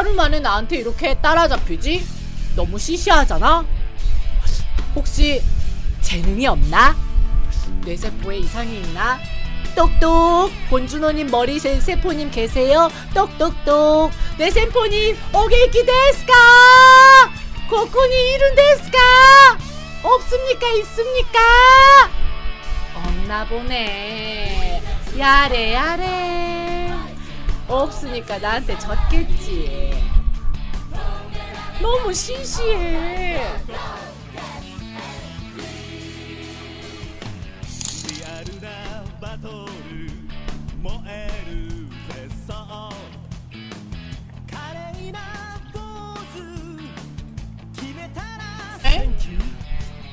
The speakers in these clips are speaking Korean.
하루 만에 나한테 이렇게 따라잡히지? 너무 시시하잖아? 혹시 재능이 없나? 뇌세포에 이상이 있나? 똑똑 본준호님 머리 세, 세포님 계세요? 똑똑똑 뇌세포님 오게이키 데스까? 코코니 이른 데스까? 없습니까 있습니까? 없나 보네 야래 야래 없으니까 나한테 졌겠지. 너무 시시해.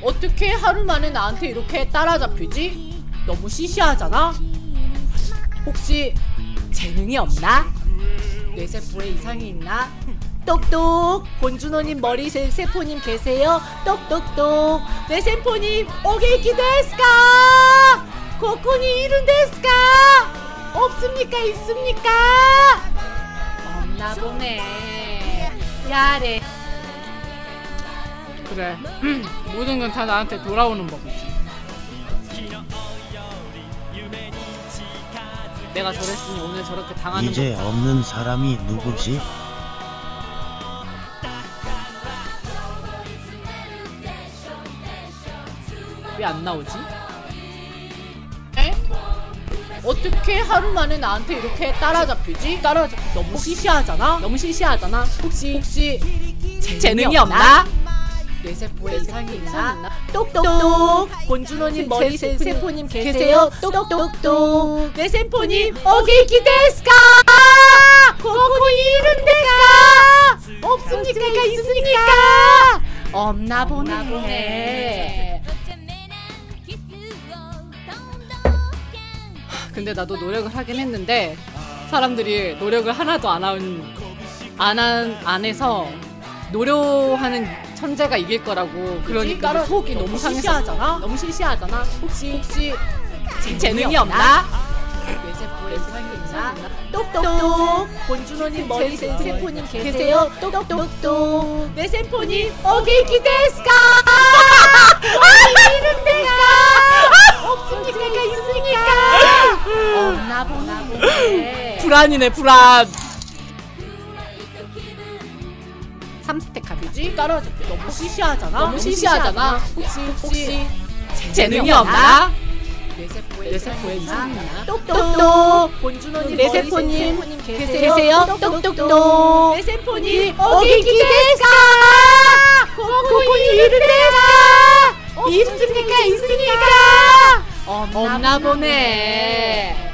어떻게 하루 만에 나한테 이렇게 따라잡히지? 너무 시시하잖아? 혹시 재능이 없나? 뇌세포에 이상이 있나? 똑똑 본준호님 머리 세, 세포님 계세요? 똑똑똑 뇌세포님 오게이키 데스까? 코코니 이른 데스까? 없습니까 있습니까? 없나 보네 야래 그래 모든 건 다 나한테 돌아오는 법이지 내가 저랬으니 오늘 저렇게 당하는 이제 없는 사람이 누구지? 왜 안 나오지? 에? 어떻게 하루 만에 나한테 이렇게 따라잡히지? 따라잡 너무 시시하잖아? 너무 시시하잖아? 혹시 혹시 재능이 없나? 이상이 있나? 똑똑똑 본준호님 머리 세, 세포님 계세요? 똑똑똑 뇌세포님 오게이키 데스까? 코코니 이른 데스까? 없습니까 있습니까? 없나 보네 근데 나도 노력을 하긴 했는데 사람들이 노력을 하나도 안 한, 안, 한, 안 해서 노력하는 천재가 이길 거라고. 그러니까 따라- 속이 너무 시시하잖아? 너무 시시하잖아. 혹시 혹시 재능이 없나? 똑똑똑. 본준호님 머리 세, 세포님 계세요? 똑똑똑 뇌세포님 오게이키 데스까? 이른 데스까? 없습니까? 있으니까? 없나 보네. 불안이네 불안 3스택 카드지? 깔아줄게 너무 시시하잖아? 너무 시시하잖아. 혹시 혹시 재능이 없나? 뇌세포에 뇌세포에 있나? 똑똑똑. 본준호님 뇌세포님 계세요? 똑똑똑 뇌세포님 어디 기대스까? 코코니 이르데스까? 있습니까? 있습니까? 없나 보네.